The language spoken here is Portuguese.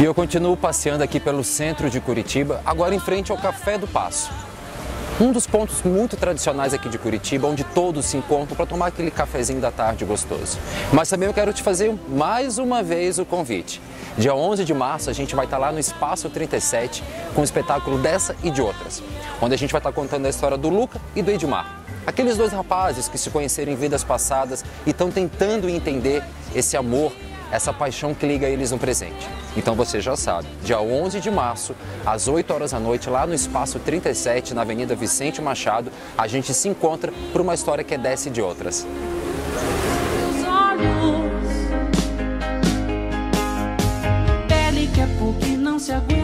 E eu continuo passeando aqui pelo centro de Curitiba, agora em frente ao Café do Passo. Um dos pontos muito tradicionais aqui de Curitiba, onde todos se encontram para tomar aquele cafezinho da tarde gostoso. Mas também eu quero te fazer mais uma vez o convite. Dia 11 de março a gente vai estar lá no Espaço 37 com um espetáculo dessa e de outras, onde a gente vai estar contando a história do Luca e do Edmar. Aqueles dois rapazes que se conheceram em vidas passadas e estão tentando entender esse amor essa paixão que liga eles no presente. Então você já sabe, dia 11 de março, às 8 horas da noite, lá no Espaço 37, na Avenida Vicente Machado, a gente se encontra por uma história que é desce de outras. Pele que é pouco não se aguenta,